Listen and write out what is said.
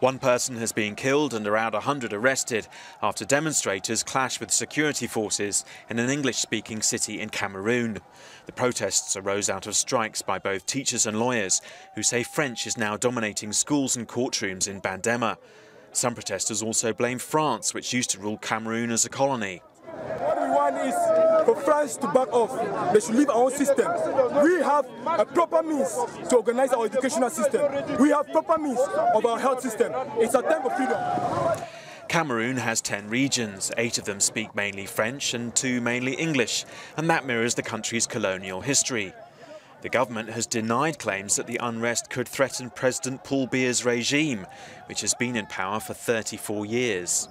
One person has been killed and around 100 arrested after demonstrators clashed with security forces in an English-speaking city in Cameroon. The protests arose out of strikes by both teachers and lawyers who say French is now dominating schools and courtrooms in Bamenda. Some protesters also blame France, which used to rule Cameroon as a colony. What we want is for France to back off. They should leave our own system. We have a proper means to organize our educational system. We have proper means of our health system. It's a time for freedom. Cameroon has 10 regions. Eight of them speak mainly French and two mainly English, and that mirrors the country's colonial history. The government has denied claims that the unrest could threaten President Paul Biya's regime, which has been in power for 34 years.